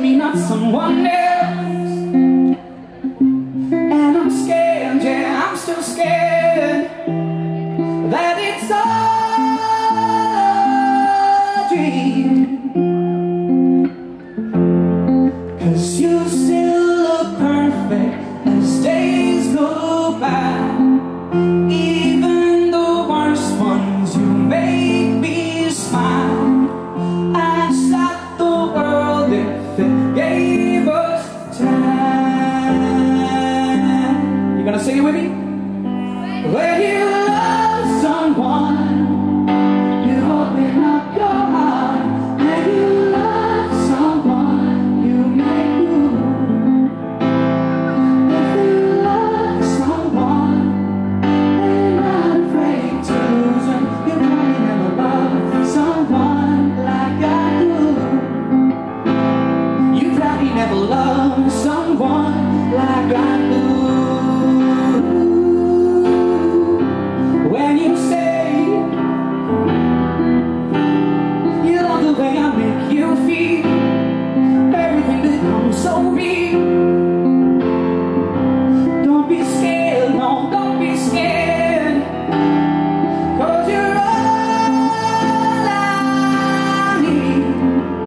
me, not someone else. And I'm scared, yeah, I'm still scared That it's all a dream. Cause you With me. When you love someone, you open up your heart. When you love someone, you make room. If you love someone, they're not afraid to lose them. You probably never love someone like I do. You probably never love someone. way